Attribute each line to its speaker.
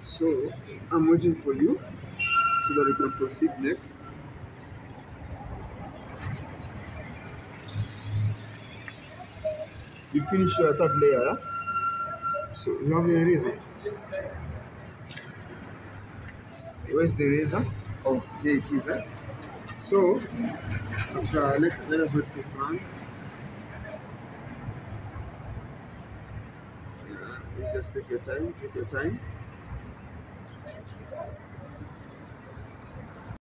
Speaker 1: So I'm waiting for you so that we can proceed next. You finish your third layer, yeah? So you have the eraser. Where's the eraser? Oh, here it is. Eh? So after let, let us wait for Frank. Just take your time, take your time.